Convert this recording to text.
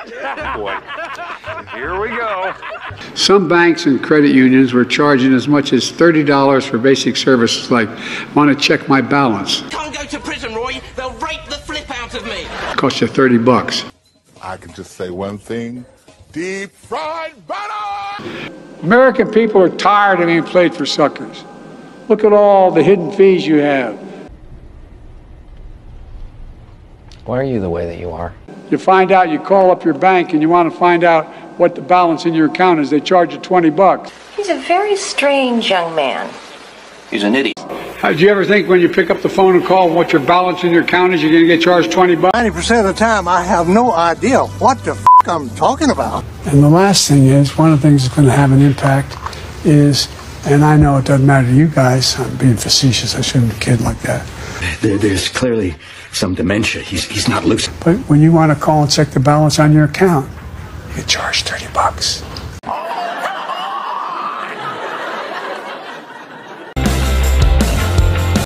Boy, here we go. Some banks and credit unions were charging as much as $30 for basic services like, want to check my balance. Can't go to prison, Roy. They'll rape the flip out of me. Cost you 30 bucks. I can just say one thing deep fried butter! American people are tired of being played for suckers. Look at all the hidden fees you have. Why are you the way that you are? You find out, you call up your bank and you want to find out what the balance in your account is. They charge you 20 bucks. He's a very strange young man. He's an idiot. How, do you ever think when you pick up the phone and call what your balance in your account is, you're going to get charged 20 bucks? 90% of the time, I have no idea what the f I'm talking about. And the last thing is, one of the things that's going to have an impact is, and I know it doesn't matter to you guys, I'm being facetious, I shouldn't kid like that. There, there's clearly some dementia. He's, he's not lucid. But when you want to call and check the balance on your account, you get charged 30 bucks.